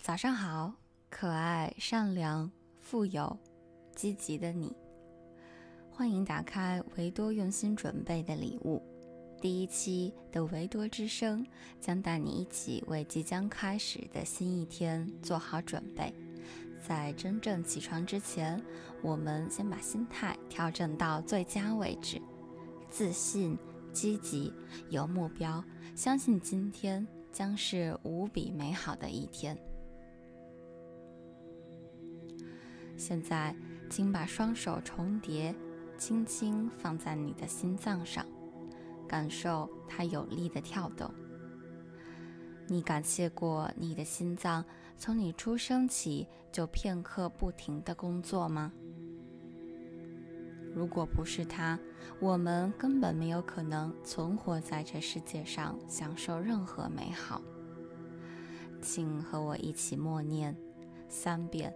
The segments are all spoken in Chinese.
早上好，可爱、善良、富有、积极的你，欢迎打开维多用心准备的礼物。第一期的维多之声将带你一起为即将开始的新一天做好准备。在真正起床之前，我们先把心态调整到最佳位置，自信、积极、有目标，相信今天将是无比美好的一天。现在，请把双手重叠，轻轻放在你的心脏上，感受它有力的跳动。你感谢过你的心脏从你出生起就片刻不停的工作吗？如果不是它，我们根本没有可能存活在这世界上，享受任何美好。请和我一起默念三遍。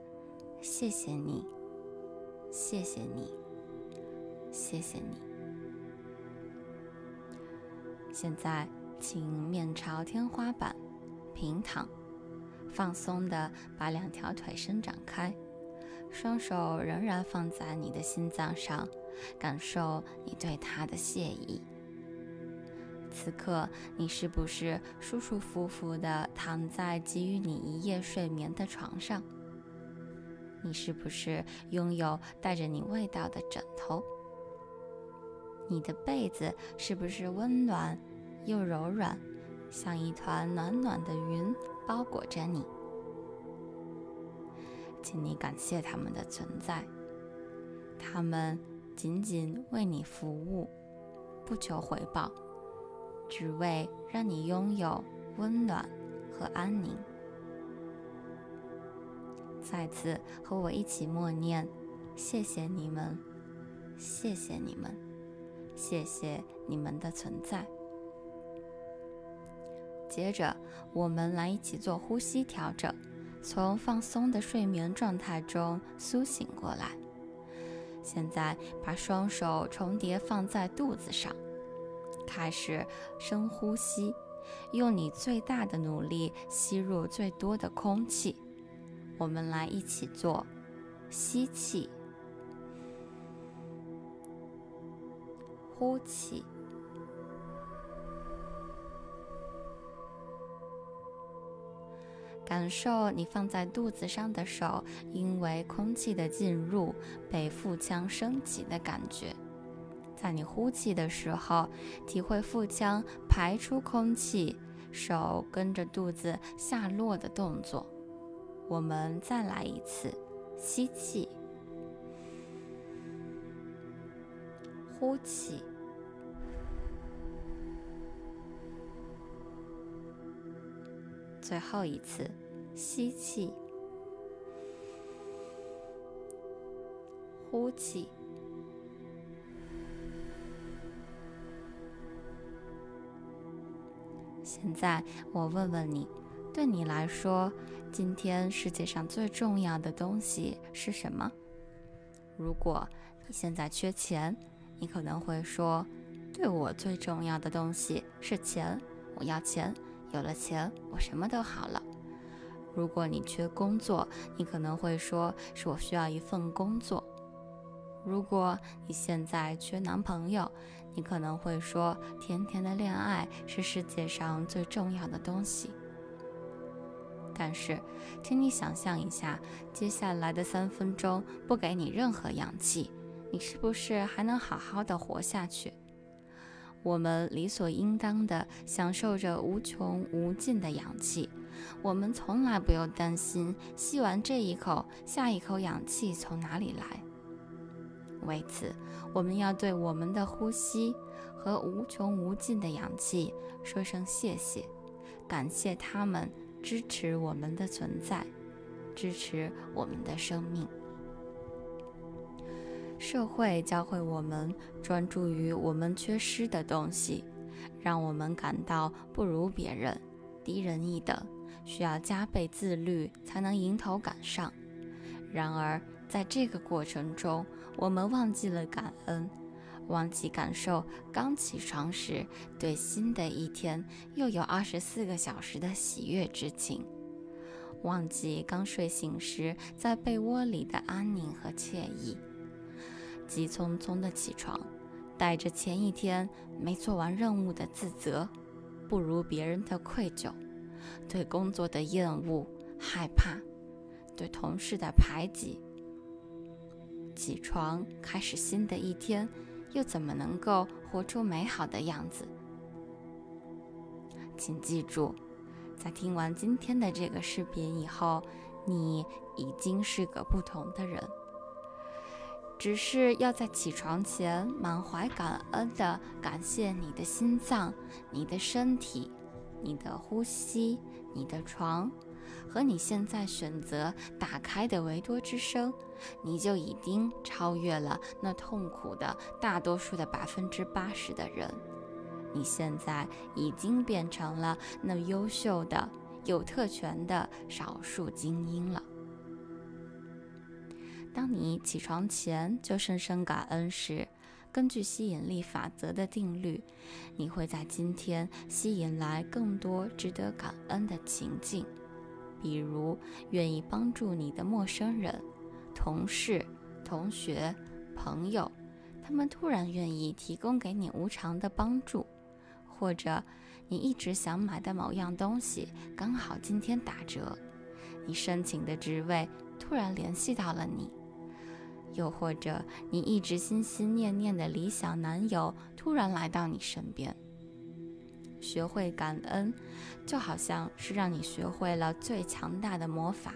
谢谢你，谢谢你，谢谢你。现在，请面朝天花板，平躺，放松的把两条腿伸展开，双手仍然放在你的心脏上，感受你对他的谢意。此刻，你是不是舒舒服服的躺在给予你一夜睡眠的床上？你是不是拥有带着你味道的枕头？你的被子是不是温暖又柔软，像一团暖暖的云包裹着你？请你感谢他们的存在，他们仅仅为你服务，不求回报，只为让你拥有温暖和安宁。再次和我一起默念：谢谢你们，谢谢你们，谢谢你们的存在。接着，我们来一起做呼吸调整，从放松的睡眠状态中苏醒过来。现在，把双手重叠放在肚子上，开始深呼吸，用你最大的努力吸入最多的空气。我们来一起做，吸气，呼气，感受你放在肚子上的手，因为空气的进入被腹腔升起的感觉。在你呼气的时候，体会腹腔排出空气，手跟着肚子下落的动作。我们再来一次，吸气，呼气，最后一次，吸气，呼气。现在我问问你。对你来说，今天世界上最重要的东西是什么？如果你现在缺钱，你可能会说：“对我最重要的东西是钱，我要钱，有了钱，我什么都好了。”如果你缺工作，你可能会说：“是我需要一份工作。”如果你现在缺男朋友，你可能会说：“甜甜的恋爱是世界上最重要的东西。”但是，请你想象一下，接下来的三分钟不给你任何氧气，你是不是还能好好的活下去？我们理所应当的享受着无穷无尽的氧气，我们从来不用担心吸完这一口，下一口氧气从哪里来。为此，我们要对我们的呼吸和无穷无尽的氧气说声谢谢，感谢他们。支持我们的存在，支持我们的生命。社会教会我们专注于我们缺失的东西，让我们感到不如别人，低人一等，需要加倍自律才能迎头赶上。然而，在这个过程中，我们忘记了感恩。忘记感受刚起床时对新的一天又有二十四个小时的喜悦之情。忘记刚睡醒时在被窝里的安宁和惬意，急匆匆的起床，带着前一天没做完任务的自责，不如别人的愧疚，对工作的厌恶、害怕，对同事的排挤。起床开始新的一天，又怎么能够活出美好的样子？请记住。在听完今天的这个视频以后，你已经是个不同的人。只是要在起床前满怀感恩的感谢你的心脏、你的身体、你的呼吸、你的床和你现在选择打开的维多之声，你就已经超越了那痛苦的大多数的百分之八十的人。你现在已经变成了那优秀的、有特权的少数精英了。当你起床前就深深感恩时，根据吸引力法则的定律，你会在今天吸引来更多值得感恩的情境，比如愿意帮助你的陌生人、同事、同学、朋友，他们突然愿意提供给你无偿的帮助。或者你一直想买的某样东西刚好今天打折，你申请的职位突然联系到了你；又或者你一直心心念念的理想男友突然来到你身边。学会感恩，就好像是让你学会了最强大的魔法。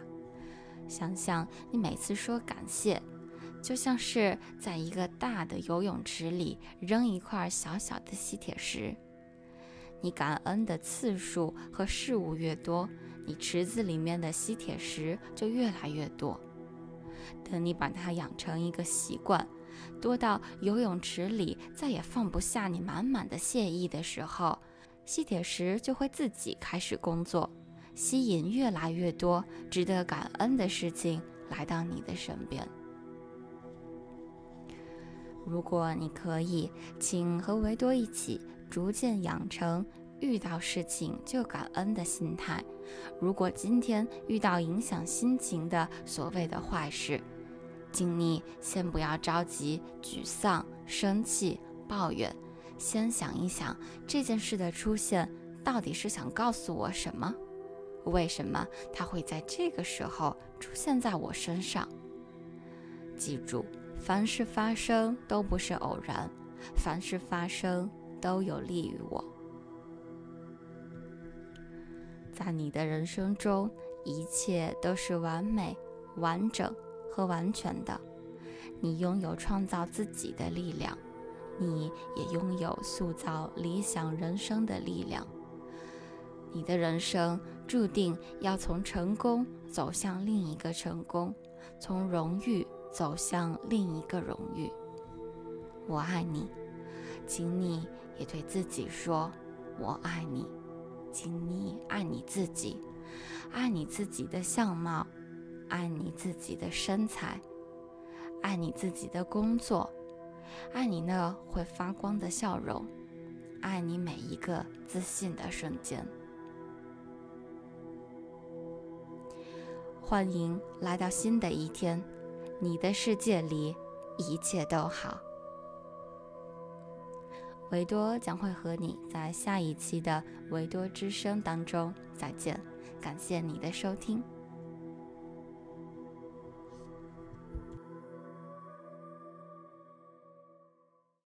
想想你每次说感谢，就像是在一个大的游泳池里扔一块小小的吸铁石。你感恩的次数和事物越多，你池子里面的吸铁石就越来越多。等你把它养成一个习惯，多到游泳池里再也放不下你满满的谢意的时候，吸铁石就会自己开始工作，吸引越来越多值得感恩的事情来到你的身边。如果你可以，请和维多一起。逐渐养成遇到事情就感恩的心态。如果今天遇到影响心情的所谓的坏事，请你先不要着急、沮丧、生气、抱怨，先想一想这件事的出现到底是想告诉我什么？为什么它会在这个时候出现在我身上？记住，凡事发生都不是偶然，凡事发生。都有利于我。在你的人生中，一切都是完美、完整和完全的。你拥有创造自己的力量，你也拥有塑造理想人生的力量。你的人生注定要从成功走向另一个成功，从荣誉走向另一个荣誉。我爱你，请你。也对自己说：“我爱你，请你爱你自己，爱你自己的相貌，爱你自己的身材，爱你自己的工作，爱你那会发光的笑容，爱你每一个自信的瞬间。欢迎来到新的一天，你的世界里一切都好。”维多将会和你在下一期的维多之声当中再见，感谢你的收听。